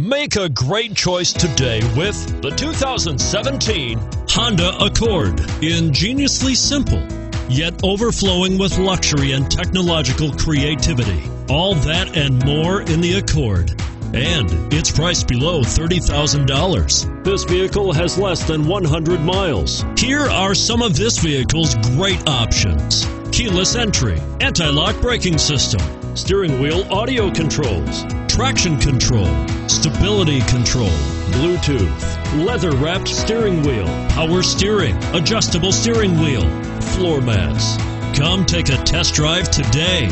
Make a great choice today with the 2017 Honda Accord. Ingeniously simple, yet overflowing with luxury and technological creativity. All that and more in the Accord. And it's priced below $30,000. This vehicle has less than 100 miles. Here are some of this vehicle's great options keyless entry, anti lock braking system, steering wheel audio controls, traction control, stability control, Bluetooth, leather wrapped steering wheel, power steering, adjustable steering wheel, floor mats. Come take a test drive today.